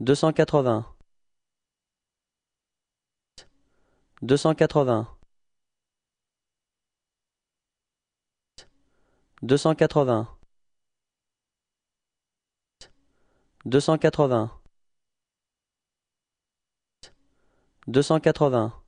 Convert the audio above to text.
deux cent quatre-vingts, deux cent quatre-vingts, deux cent quatre-vingts, deux cent quatre-vingts, deux cent quatre-vingts.